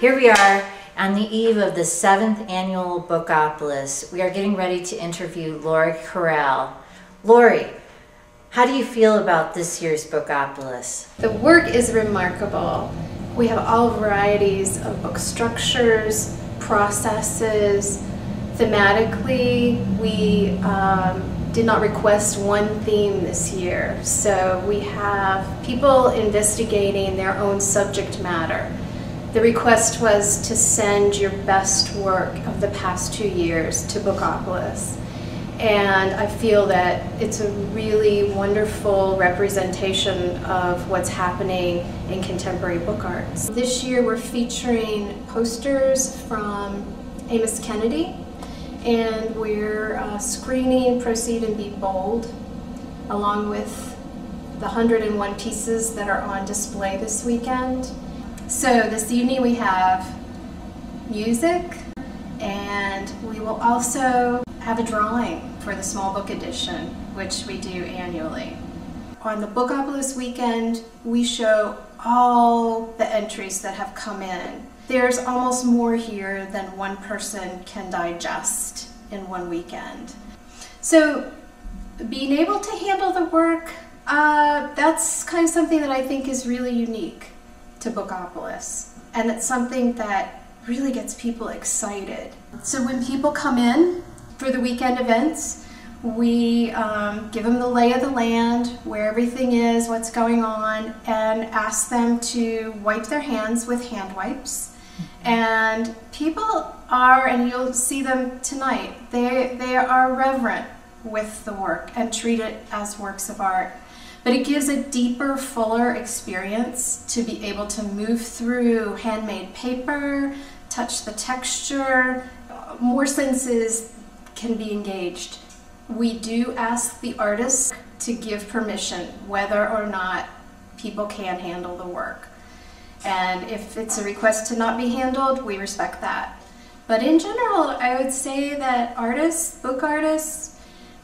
Here we are on the eve of the seventh annual Bookopolis. We are getting ready to interview Laurie Corral. Laurie, how do you feel about this year's Bookopolis? The work is remarkable. We have all varieties of book structures, processes. Thematically, we um, did not request one theme this year. So we have people investigating their own subject matter. The request was to send your best work of the past two years to Bookopolis. And I feel that it's a really wonderful representation of what's happening in contemporary book arts. This year we're featuring posters from Amos Kennedy, and we're uh, screening Proceed and Be Bold, along with the 101 pieces that are on display this weekend. So this evening we have music, and we will also have a drawing for the small book edition, which we do annually. On the Bookopolis weekend, we show all the entries that have come in. There's almost more here than one person can digest in one weekend. So being able to handle the work, uh, that's kind of something that I think is really unique to Bookopolis. And it's something that really gets people excited. So when people come in for the weekend events, we um, give them the lay of the land, where everything is, what's going on, and ask them to wipe their hands with hand wipes. And people are, and you'll see them tonight, they, they are reverent with the work and treat it as works of art. But it gives a deeper, fuller experience to be able to move through handmade paper, touch the texture, more senses can be engaged. We do ask the artist to give permission whether or not people can handle the work. And if it's a request to not be handled, we respect that. But in general, I would say that artists, book artists,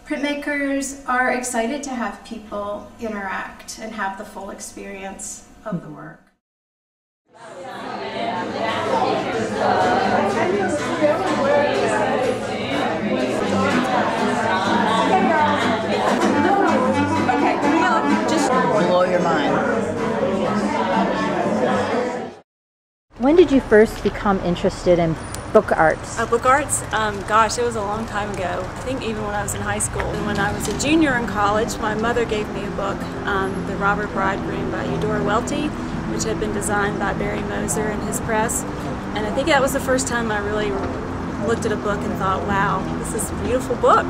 printmakers are excited to have people interact and have the full experience of the work. blow your mind. When did you first become interested in book arts? Uh, book arts? Um, gosh, it was a long time ago. I think even when I was in high school. And when I was a junior in college, my mother gave me a book, um, The Robber Bridegroom by Eudora Welty, which had been designed by Barry Moser and his press. And I think that was the first time I really looked at a book and thought, wow, this is a beautiful book.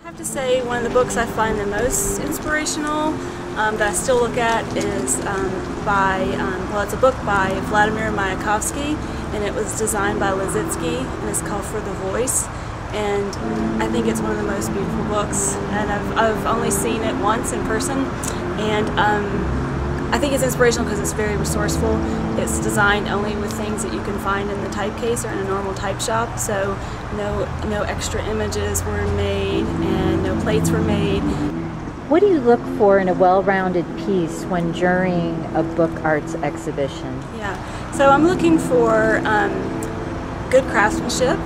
I have to say one of the books I find the most inspirational um, that I still look at is um, by, um, well, it's a book by Vladimir Mayakovsky, and it was designed by Lissitzky, and it's called For the Voice. And I think it's one of the most beautiful books, and I've, I've only seen it once in person, and um, I think it's inspirational because it's very resourceful. It's designed only with things that you can find in the type case or in a normal type shop, so no, no extra images were made and no plates were made. What do you look for in a well-rounded piece when jurying a book arts exhibition? Yeah, so I'm looking for um, good craftsmanship,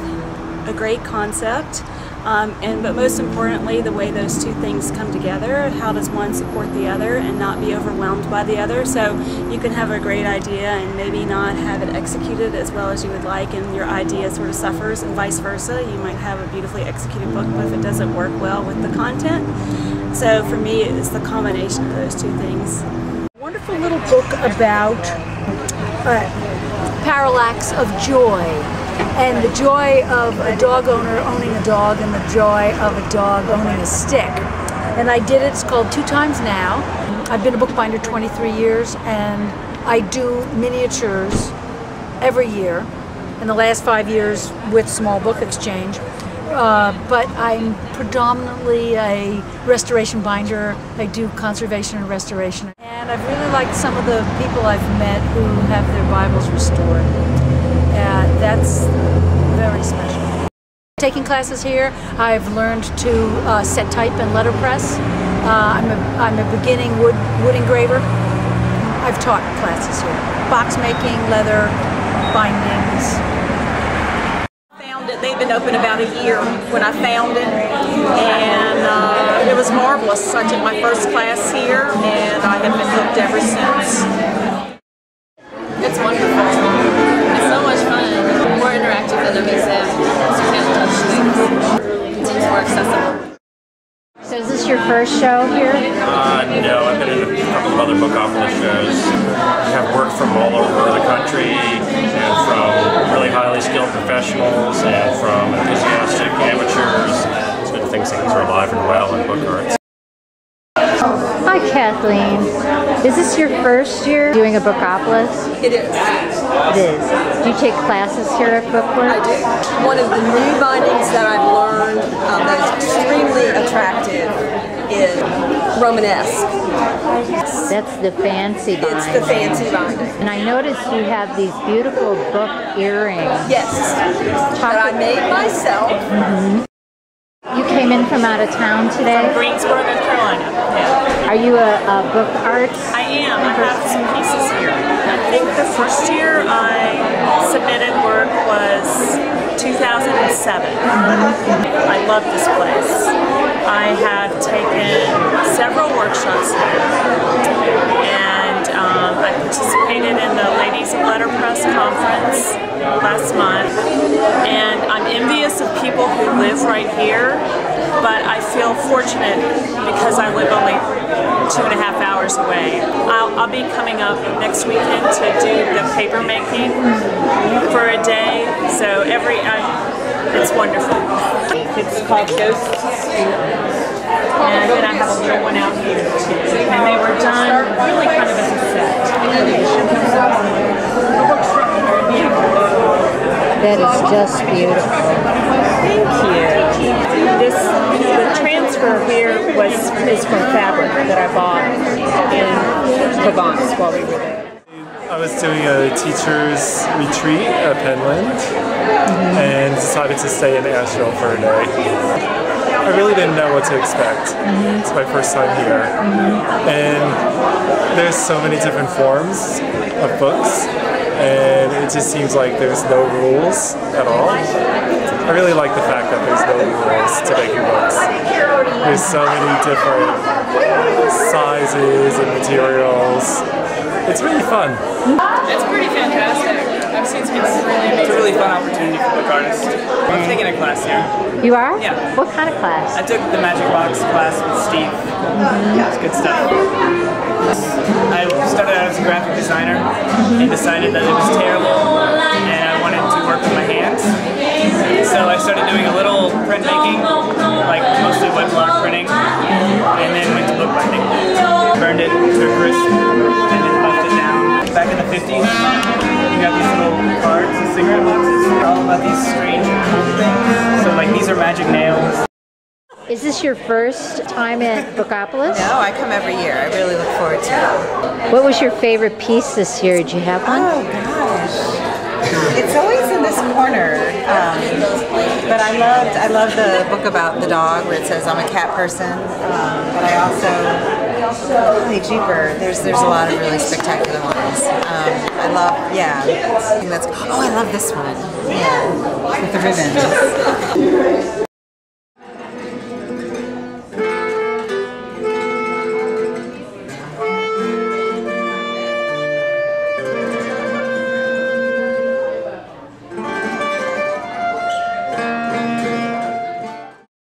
a great concept, um, and but most importantly, the way those two things come together. How does one support the other and not be overwhelmed by the other? So you can have a great idea and maybe not have it executed as well as you would like, and your idea sort of suffers, and vice versa. You might have a beautifully executed book, but if it doesn't work well with the content, so for me, it's the combination of those two things. Wonderful little book about uh, parallax of joy and the joy of a dog owner owning a dog and the joy of a dog owning a stick. And I did it, it's called Two Times Now. I've been a bookbinder 23 years and I do miniatures every year. In the last five years with Small Book Exchange. Uh, but I'm predominantly a restoration binder. I do conservation and restoration. And I've really liked some of the people I've met who have their Bibles restored. And that's very special. Taking classes here, I've learned to uh, set type and letterpress. Uh, I'm, a, I'm a beginning wood, wood engraver. I've taught classes here. Box making, leather, bindings. Found been open about a year when I found it, and uh, it was marvelous. I took my first class here, and I have been hooked ever since. It's wonderful. It's so much fun. More interactive than a museum. You can't touch things. It seems more accessible. So is this your first show here? Uh, no, I've been in a couple of other Bookopolis shows. I have work from all over the country and from really highly skilled professionals and from enthusiastic amateurs. It's good to think things are alive and well in book arts. Hi, Kathleen. Is this your first year doing a Bookopolis? It is. It is. Do you take classes here at Bookworks? I do. One of the new bindings that I've learned um, that is extremely attractive is Romanesque. That's the fancy binding. It's the fancy binding. And I noticed you have these beautiful book earrings. Yes, Talk- that I made myself. Mm-hmm. You came in from out of town today. Greensboro, North Carolina. Yeah. Are you a, a book arts? I am. I have some pieces here. I think the first year I submitted work was 2007. Mm-hmm. I love this place. I have taken several workshops here, and um, I participated in the Ladies of Letterpress conference last month. And I'm envious of people who live right here, but I feel fortunate because I live only two and a half hours away. I'll, I'll be coming up next weekend to do the paper making for a day. So every, I, it's wonderful. Called Ghost. And then I have a little one out here too. And they were done really kind of as a set. That is just beautiful. Thank you. This the transfer here was is from fabric that I bought in Provence while we were there. I was doing a teacher's retreat at Penland mm-hmm. and decided to stay in Asheville for a day. I really didn't know what to expect. Mm-hmm. It's my first time here. Mm-hmm. And there's so many different forms of books and it just seems like there's no rules at all. I really like the fact that there's no rules to making books. There's so many different sizes and materials. It's really fun. It's pretty fantastic. I've seen some really amazing. It's a really fun opportunity for book artists. I'm taking a class here. You are? Yeah. What kind of class? I took the Magic Box class with Steve. Yeah, it's good stuff. I started out as a graphic designer and decided that it was terrible and I wanted to work with my hands. So I started doing a little printmaking, like mostly wet block printing, and then went to bookbinding. Burned it to a crisp Back in the 50s, you got these little cards and cigarette boxes. They're all about these strange cool things. So like these are magic nails. Is this your first time at Bookopolis? No, I come every year. I really look forward to it. What was your favorite piece this year? Did you have one? Oh gosh, it's always in this corner. I loved I love the book about the dog where it says I'm a cat person. Um, but I also holy jeeper, there's there's a lot of really spectacular ones. Um, I love yeah. Oh I love this one. Yeah, with the ribbons.